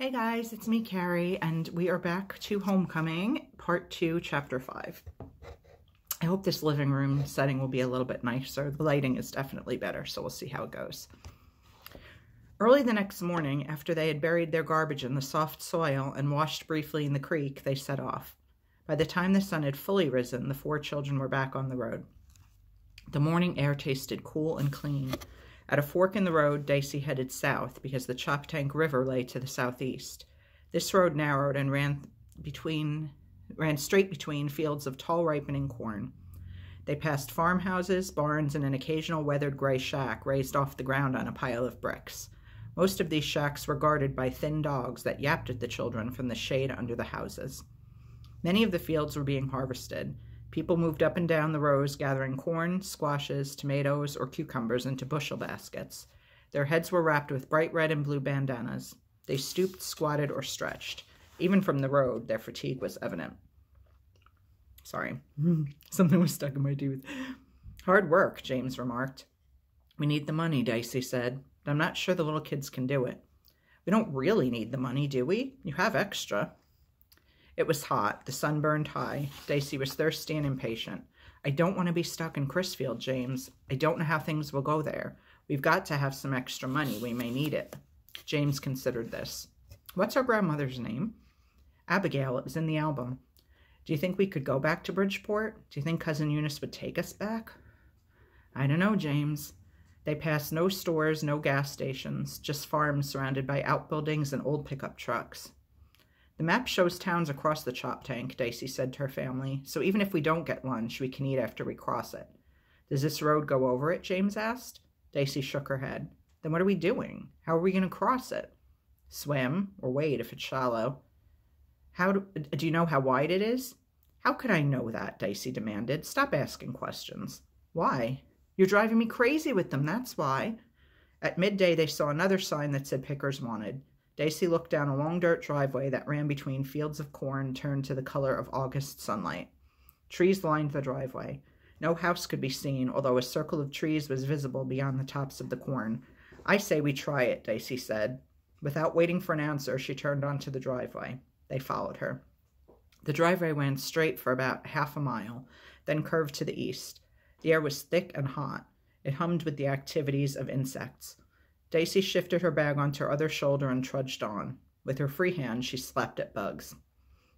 Hey guys, it's me, Kari, and we are back to Homecoming, Part 2, Chapter 5. I hope this living room setting will be a little bit nicer. The lighting is definitely better, so we'll see how it goes. Early the next morning, after they had buried their garbage in the soft soil and washed briefly in the creek, they set off. By the time the sun had fully risen, the four children were back on the road. The morning air tasted cool and clean. At a fork in the road, Dicey headed south because the Choptank River lay to the southeast. This road narrowed and ran between ran straight between fields of tall ripening corn. They passed farmhouses, barns, and an occasional weathered gray shack raised off the ground on a pile of bricks. Most of these shacks were guarded by thin dogs that yapped at the children from the shade under the houses. Many of the fields were being harvested. People moved up and down the rows gathering corn, squashes, tomatoes, or cucumbers into bushel baskets. Their heads were wrapped with bright red and blue bandanas. They stooped, squatted, or stretched. Even from the road, their fatigue was evident. Sorry, something was stuck in my tooth. Hard work, James remarked. We need the money, Dicey said, I'm not sure the little kids can do it. We don't really need the money, do we? You have extra. It was hot. The sun burned high. Dicey was thirsty and impatient. I don't want to be stuck in Crisfield, James. I don't know how things will go there. We've got to have some extra money. We may need it. James considered this. What's our grandmother's name? Abigail. It was in the album. Do you think we could go back to Bridgeport? Do you think Cousin Eunice would take us back? I don't know, James. They passed no stores, no gas stations, just farms surrounded by outbuildings and old pickup trucks. The map shows towns across the Choptank, Dicey said to her family, so even if we don't get lunch, we can eat after we cross it. Does this road go over it? James asked. Dicey shook her head. Then what are we doing? How are we going to cross it? Swim, or wade if it's shallow. How do, uh, do you know how wide it is? How could I know that? Dicey demanded. Stop asking questions. Why? You're driving me crazy with them, that's why. At midday, they saw another sign that said Pickers Wanted. Dicey looked down a long dirt driveway that ran between fields of corn turned to the color of August sunlight. Trees lined the driveway. No house could be seen, although a circle of trees was visible beyond the tops of the corn. I say we try it, Dicey said. Without waiting for an answer, she turned onto the driveway. They followed her. The driveway went straight for about half a mile, then curved to the east. The air was thick and hot. It hummed with the activities of insects. Dicey shifted her bag onto her other shoulder and trudged on. With her free hand, she slapped at bugs.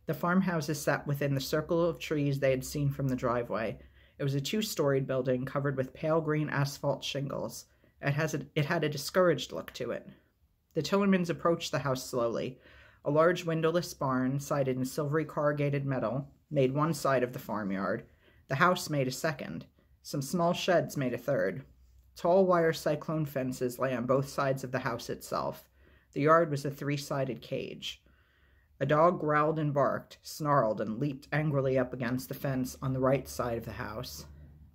The farmhouses sat within the circle of trees they had seen from the driveway. It was a two-storied building covered with pale green asphalt shingles. It, has a, it had a discouraged look to it. The Tillermans approached the house slowly. A large windowless barn, sided in silvery corrugated metal, made one side of the farmyard. The house made a second. Some small sheds made a third. Tall wire cyclone fences lay on both sides of the house itself. The yard was a three-sided cage. A dog growled and barked, snarled, and leaped angrily up against the fence on the right side of the house.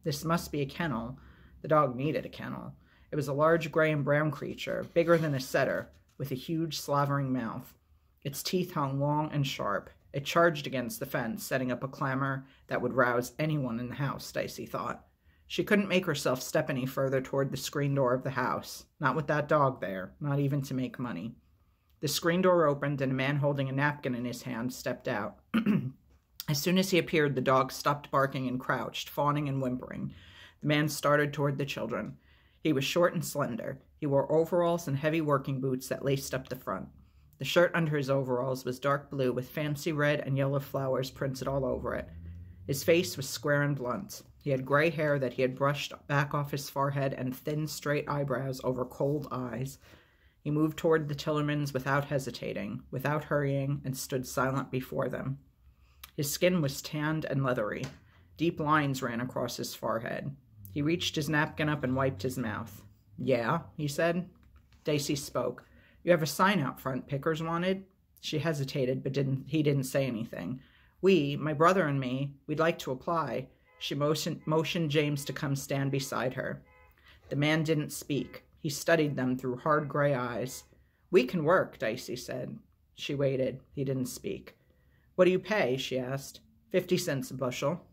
This must be a kennel. The dog needed a kennel. It was a large gray and brown creature, bigger than a setter, with a huge slavering mouth. Its teeth hung long and sharp. It charged against the fence, setting up a clamor that would rouse anyone in the house, Dicey thought. She couldn't make herself step any further toward the screen door of the house, not with that dog there, not even to make money. The screen door opened and a man holding a napkin in his hand stepped out. as soon as he appeared, the dog stopped barking and crouched, fawning and whimpering. The man started toward the children. He was short and slender. He wore overalls and heavy working boots that laced up the front. The shirt under his overalls was dark blue with fancy red and yellow flowers printed all over it. His face was square and blunt. He had gray hair that he had brushed back off his forehead and thin, straight eyebrows over cold eyes. He moved toward the Tillermans without hesitating, without hurrying, and stood silent before them. His skin was tanned and leathery. Deep lines ran across his forehead. He reached his napkin up and wiped his mouth. Yeah, he said. Dicey spoke. You have a sign out front Pickers wanted? She hesitated, but didn't he didn't say anything. We, my brother and me, we'd like to apply. She motioned, motioned James to come stand beside her. The man didn't speak. He studied them through hard gray eyes. We can work, Dicey said. She waited. He didn't speak. What do you pay? she asked. Fifty cents a bushel.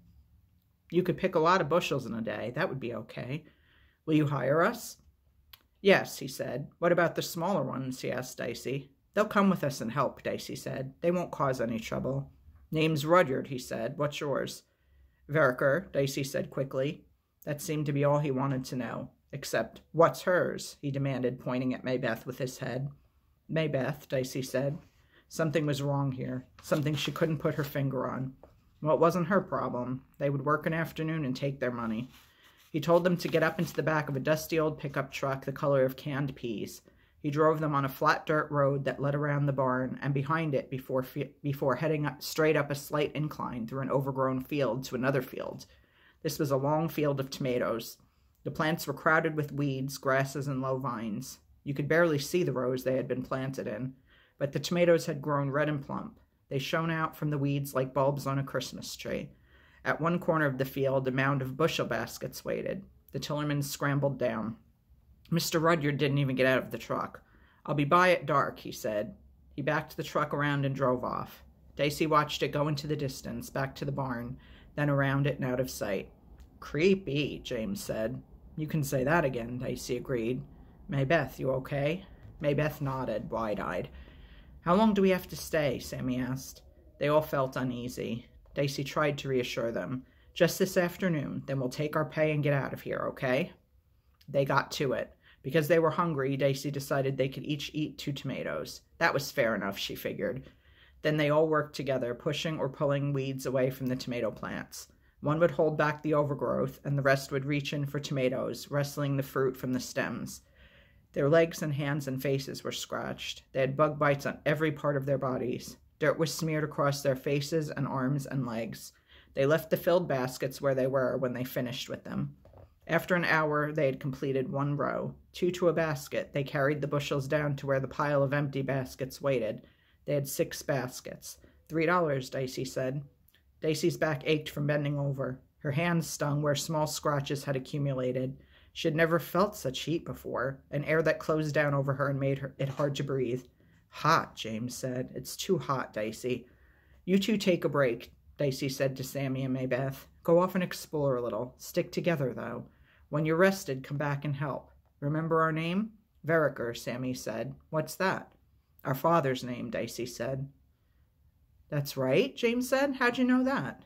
You could pick a lot of bushels in a day. That would be okay. Will you hire us? Yes, he said. What about the smaller ones? he asked Dicey. They'll come with us and help, Dicey said. They won't cause any trouble. Name's Rudyard, he said. What's yours? Vereker, Dicey said quickly. That seemed to be all he wanted to know. Except, what's hers? he demanded, pointing at Maybeth with his head. Maybeth, Dicey said. Something was wrong here. Something she couldn't put her finger on. Well, it wasn't her problem. They would work an afternoon and take their money. He told them to get up into the back of a dusty old pickup truck the color of canned peas. He drove them on a flat dirt road that led around the barn and behind it before before heading up, straight up a slight incline through an overgrown field to another field. This was a long field of tomatoes. The plants were crowded with weeds, grasses, and low vines. You could barely see the rows they had been planted in, but the tomatoes had grown red and plump. They shone out from the weeds like bulbs on a Christmas tree. At one corner of the field, a mound of bushel baskets waited. The Tillermans scrambled down. Mr. Rudyard didn't even get out of the truck. I'll be by at dark, he said. He backed the truck around and drove off. Dicey watched it go into the distance, back to the barn, then around it and out of sight. Creepy, James said. You can say that again, Dicey agreed. Maybeth, you okay? Maybeth nodded, wide-eyed. How long do we have to stay? Sammy asked. They all felt uneasy. Dicey tried to reassure them. Just this afternoon, then we'll take our pay and get out of here, okay? They got to it. Because they were hungry, Dicey decided they could each eat two tomatoes. That was fair enough, she figured. Then they all worked together, pushing or pulling weeds away from the tomato plants. One would hold back the overgrowth, and the rest would reach in for tomatoes, wrestling the fruit from the stems. Their legs and hands and faces were scratched. They had bug bites on every part of their bodies. Dirt was smeared across their faces and arms and legs. They left the filled baskets where they were when they finished with them. After an hour, they had completed one row. Two to a basket, they carried the bushels down to where the pile of empty baskets waited. They had six baskets. Three dollars, Dicey said. Dicey's back ached from bending over. Her hands stung where small scratches had accumulated. She had never felt such heat before, an air that closed down over her and made her, it hard to breathe. Hot, James said. It's too hot, Dicey. You two take a break, Dicey said to Sammy and Maybeth. Go off and explore a little. Stick together, though. When you're rested, come back and help. Remember our name? Vereker, Sammy said. What's that? Our father's name, Dicey said. That's right, James said. How'd you know that?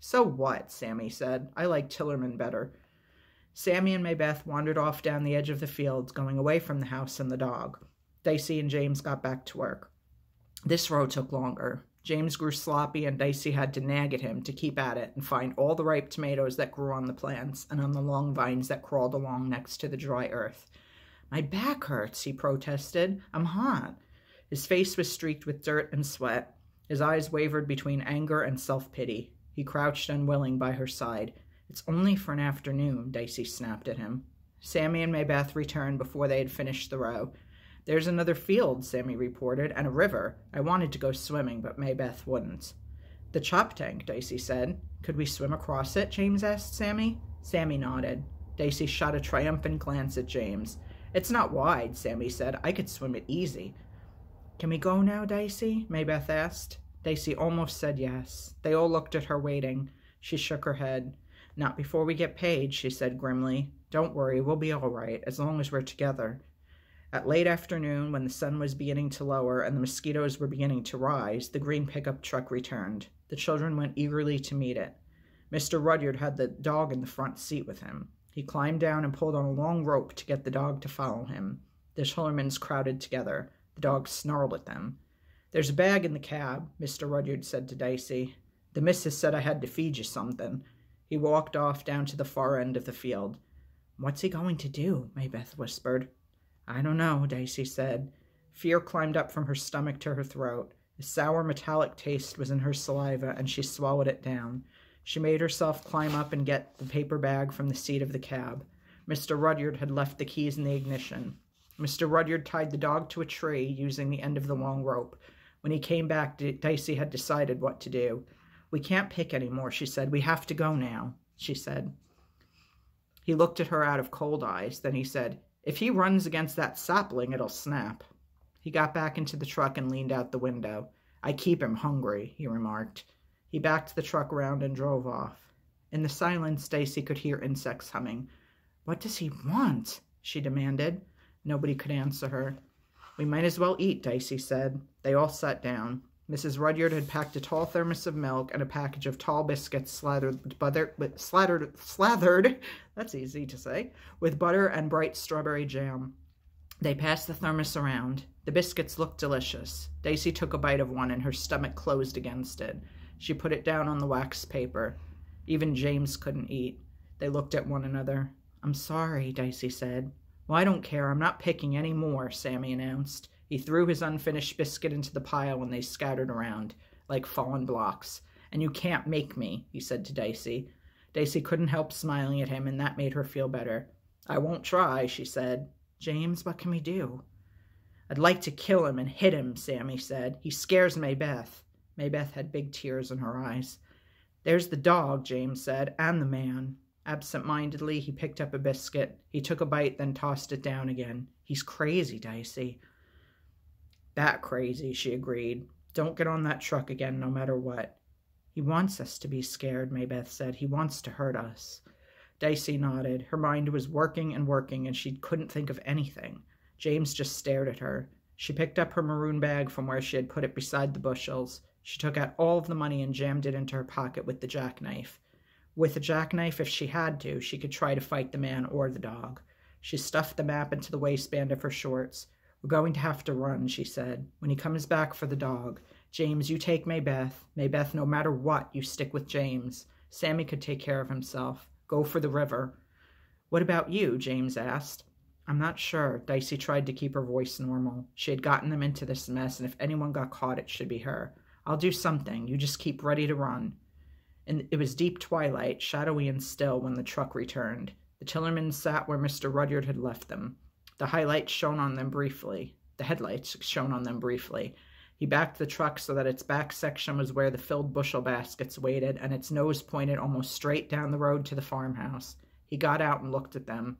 So what, Sammy said. I like Tillerman better. Sammy and Maybeth wandered off down the edge of the fields, going away from the house and the dog. Dicey and James got back to work. This row took longer. James grew sloppy, and Dicey had to nag at him to keep at it and find all the ripe tomatoes that grew on the plants and on the long vines that crawled along next to the dry earth. My back hurts, he protested. I'm hot. His face was streaked with dirt and sweat. His eyes wavered between anger and self pity. He crouched unwilling by her side. It's only for an afternoon, Dicey snapped at him. Sammy and Maybeth returned before they had finished the row. There's another field, Sammy reported, and a river. I wanted to go swimming, but Maybeth wouldn't. The Choptank, Dicey said. Could we swim across it? James asked Sammy. Sammy nodded. Dicey shot a triumphant glance at James. It's not wide, Sammy said. I could swim it easy. Can we go now, Dicey? Maybeth asked. Dicey almost said yes. They all looked at her, waiting. She shook her head. Not before we get paid, she said grimly. Don't worry, we'll be all right, as long as we're together. At late afternoon, when the sun was beginning to lower and the mosquitoes were beginning to rise, the green pickup truck returned. The children went eagerly to meet it. Mr. Rudyard had the dog in the front seat with him. He climbed down and pulled on a long rope to get the dog to follow him. The Tillermans crowded together. The dog snarled at them. There's a bag in the cab, Mr. Rudyard said to Dicey. The missus said I had to feed you something. He walked off down to the far end of the field. What's he going to do? Maybeth whispered. I don't know, Dicey said. Fear climbed up from her stomach to her throat. A sour metallic taste was in her saliva, and she swallowed it down. She made herself climb up and get the paper bag from the seat of the cab. Mr. Rudyard had left the keys in the ignition. Mr. Rudyard tied the dog to a tree using the end of the long rope. When he came back, Dicey had decided what to do. We can't pick any more, she said. We have to go now, she said. He looked at her out of cold eyes. Then he said, If he runs against that sapling, it'll snap. He got back into the truck and leaned out the window. I keep him hungry, he remarked. He backed the truck around and drove off. In the silence, Dicey could hear insects humming. What does he want? she demanded. Nobody could answer her. We might as well eat, Dicey said. They all sat down. Mrs. Rudyard had packed a tall thermos of milk and a package of tall biscuits slathered with butter, slathered, slathered, that's easy to say, with butter and bright strawberry jam. They passed the thermos around. The biscuits looked delicious. Dicey took a bite of one and her stomach closed against it. She put it down on the wax paper. Even James couldn't eat. They looked at one another. I'm sorry, Dicey said. Well, I don't care. I'm not picking any more, Sammy announced. He threw his unfinished biscuit into the pile and they scattered around like fallen blocks. And you can't make me, he said to Dicey. Dicey couldn't help smiling at him, and that made her feel better. I won't try, she said. James, what can we do? I'd like to kill him and hit him, Sammy said. He scares Maybeth. Maybeth had big tears in her eyes. There's the dog, James said, and the man. Absent-mindedly, he picked up a biscuit. He took a bite, then tossed it down again. He's crazy, Dicey. That crazy, she agreed. Don't get on that truck again, no matter what. He wants us to be scared, Maybeth said. He wants to hurt us. Dicey nodded. Her mind was working and working, and she couldn't think of anything. James just stared at her. She picked up her maroon bag from where she had put it beside the bushels. She took out all of the money and jammed it into her pocket with the jackknife. With the jackknife, if she had to, she could try to fight the man or the dog. She stuffed the map into the waistband of her shorts. We're going to have to run, she said. When he comes back for the dog. James, you take Maybeth. Maybeth, no matter what, you stick with James. Sammy could take care of himself. Go for the river. What about you? James asked. I'm not sure. Dicey tried to keep her voice normal. She had gotten them into this mess, and if anyone got caught, it should be her. I'll do something. You just keep ready to run and it was deep twilight, shadowy and still, when the truck returned. The Tillermans sat where Mr. Rudyard had left them. The highlights shone on them briefly. The headlights shone on them briefly. He backed the truck so that its back section was where the filled bushel baskets waited, and its nose pointed almost straight down the road to the farmhouse. He got out and looked at them.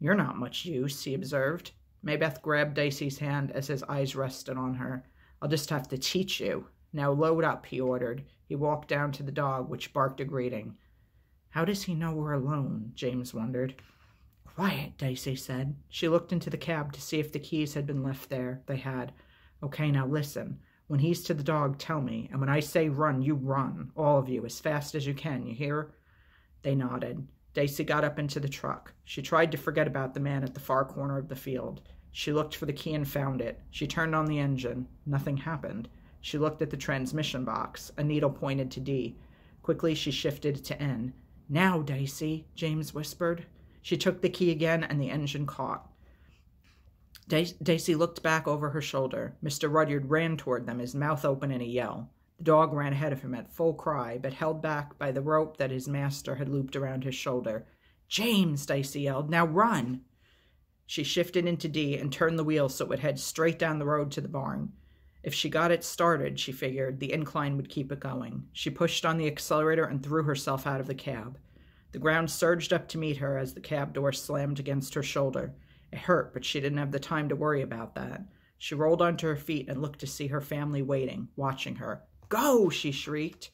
You're not much use, he observed. Maybeth grabbed Dicey's hand as his eyes rested on her. I'll just have to teach you. Now load up, he ordered. He walked down to the dog, which barked a greeting. How does he know we're alone? James wondered. Quiet, Dicey said. She looked into the cab to see if the keys had been left there. They had. Okay, now listen. When he's to the dog, tell me. And when I say run, you run. All of you, as fast as you can. You hear? They nodded. Dicey got up into the truck. She tried to forget about the man at the far corner of the field. She looked for the key and found it. She turned on the engine. Nothing happened. She looked at the transmission box. A needle pointed to D. Quickly, she shifted to N. Now, Dicey, James whispered. She took the key again, and the engine caught. Dicey looked back over her shoulder. Mr. Rudyard ran toward them, his mouth open in a yell. The dog ran ahead of him at full cry, but held back by the rope that his master had looped around his shoulder. James, Dicey yelled, now run! She shifted into D and turned the wheel so it would head straight down the road to the barn. If she got it started, she figured, the incline would keep it going. She pushed on the accelerator and threw herself out of the cab. The ground surged up to meet her as the cab door slammed against her shoulder. It hurt, but she didn't have the time to worry about that. She rolled onto her feet and looked to see her family waiting, watching her. Go! she shrieked.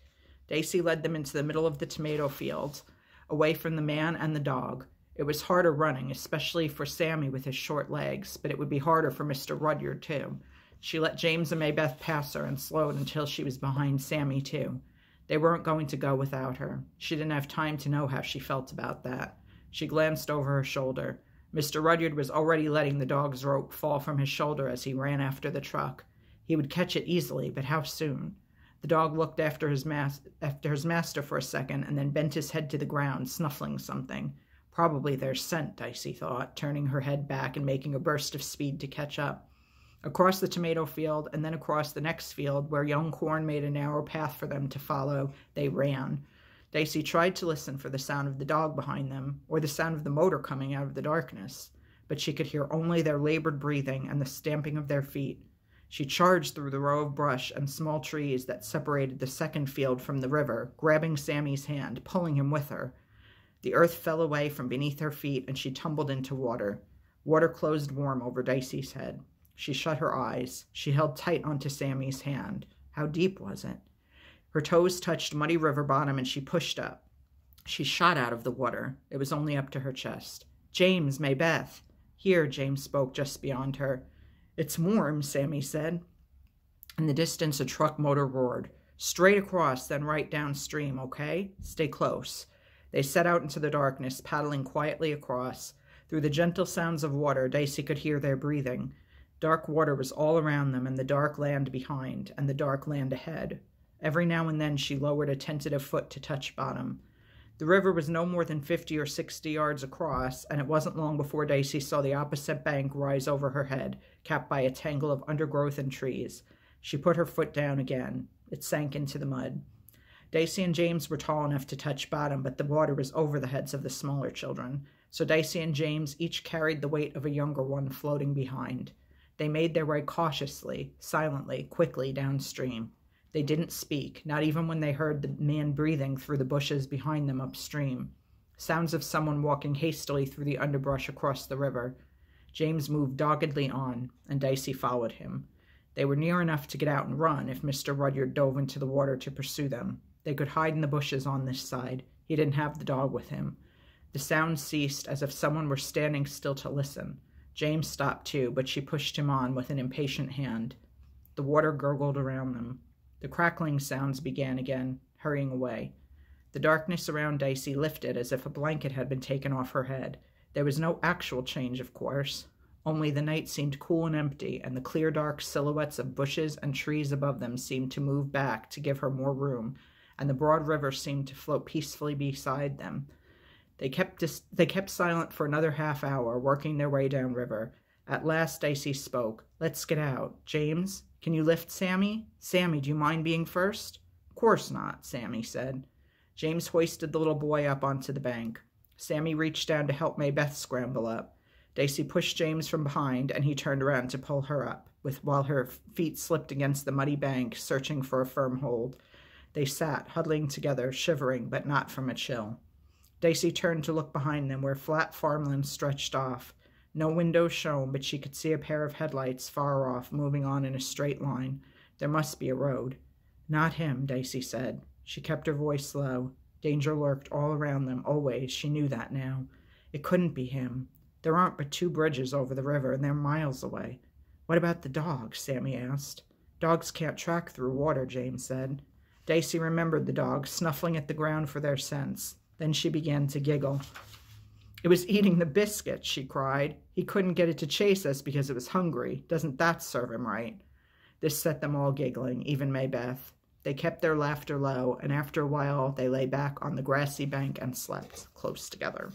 Dicey led them into the middle of the tomato fields, away from the man and the dog. It was harder running, especially for Sammy with his short legs, but it would be harder for Mr. Rudyard, too. She let James and Maybeth pass her and slowed until she was behind Sammy, too. They weren't going to go without her. She didn't have time to know how she felt about that. She glanced over her shoulder. Mr. Rudyard was already letting the dog's rope fall from his shoulder as he ran after the truck. He would catch it easily, but how soon? The dog looked after his, mas- after his master for a second and then bent his head to the ground, snuffling something. Probably their scent, Dicey thought, turning her head back and making a burst of speed to catch up across the tomato field, and then across the next field where young corn made a narrow path for them to follow, they ran. Dicey tried to listen for the sound of the dog behind them, or the sound of the motor coming out of the darkness, but she could hear only their labored breathing and the stamping of their feet. She charged through the row of brush and small trees that separated the second field from the river, grabbing Sammy's hand, pulling him with her. The earth fell away from beneath her feet, and she tumbled into water. Water closed warm over Dicey's head. She shut her eyes. She held tight onto Sammy's hand. How deep was it? Her toes touched muddy river bottom and she pushed up. She shot out of the water. It was only up to her chest. James, Maybeth. Here, James spoke just beyond her. It's warm, Sammy said. In the distance, a truck motor roared. Straight across, then right downstream, okay? Stay close. They set out into the darkness, paddling quietly across. Through the gentle sounds of water, Dicey could hear their breathing. Dark water was all around them, and the dark land behind, and the dark land ahead. Every now and then she lowered a tentative foot to touch bottom. The river was no more than fifty or sixty yards across, and it wasn't long before Dicey saw the opposite bank rise over her head, capped by a tangle of undergrowth and trees. She put her foot down again. It sank into the mud. Dicey and James were tall enough to touch bottom, but the water was over the heads of the smaller children. So Dicey and James each carried the weight of a younger one floating behind. They made their way cautiously, silently, quickly downstream. They didn't speak, not even when they heard the man breathing through the bushes behind them upstream. Sounds of someone walking hastily through the underbrush across the river. James moved doggedly on, and Dicey followed him. They were near enough to get out and run if Mr. Rudyard dove into the water to pursue them. They could hide in the bushes on this side. He didn't have the dog with him. The sound ceased as if someone were standing still to listen. James stopped too, but she pushed him on with an impatient hand. The water gurgled around them. The crackling sounds began again, hurrying away. The darkness around Dicey lifted as if a blanket had been taken off her head. There was no actual change, of course. Only the night seemed cool and empty, and the clear dark silhouettes of bushes and trees above them seemed to move back to give her more room, and the broad river seemed to float peacefully beside them. They kept dis- they kept silent for another half hour, working their way downriver. At last Dicey spoke. Let's get out. James, can you lift Sammy? Sammy, do you mind being first? Course not, Sammy said. James hoisted the little boy up onto the bank. Sammy reached down to help Maybeth scramble up. Dicey pushed James from behind, and he turned around to pull her up, with while her feet slipped against the muddy bank, searching for a firm hold. They sat, huddling together, shivering, but not from a chill. Dicey turned to look behind them, where flat farmland stretched off. No windows shone, but she could see a pair of headlights far off, moving on in a straight line. There must be a road. Not him, Dicey said. She kept her voice low. Danger lurked all around them, always. She knew that now. It couldn't be him. There aren't but two bridges over the river, and they're miles away. What about the dogs? Sammy asked. Dogs can't track through water, James said. Dicey remembered the dogs, snuffling at the ground for their scents. Then she began to giggle. It was eating the biscuit, she cried. He couldn't get it to chase us because it was hungry. Doesn't that serve him right? This set them all giggling, even Maybeth. They kept their laughter low, and after a while they lay back on the grassy bank and slept close together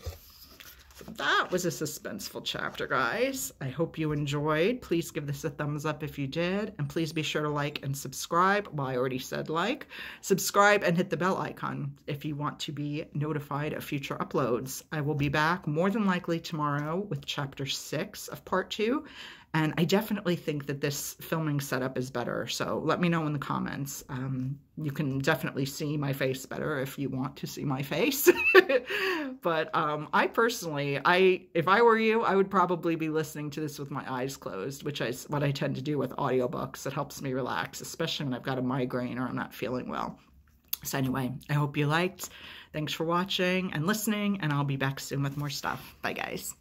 that was a suspenseful chapter, guys. I hope you enjoyed. Please give this a thumbs up if you did. And please be sure to like and subscribe. Well, I already said like. Subscribe and hit the bell icon if you want to be notified of future uploads. I will be back more than likely tomorrow with chapter six of part two. And I definitely think that this filming setup is better. So let me know in the comments. Um, you can definitely see my face better if you want to see my face. but um, I personally, I if I were you, I would probably be listening to this with my eyes closed, which is what I tend to do with audiobooks. It helps me relax, especially when I've got a migraine or I'm not feeling well. So anyway, I hope you liked. Thanks for watching and listening, and I'll be back soon with more stuff. Bye, guys.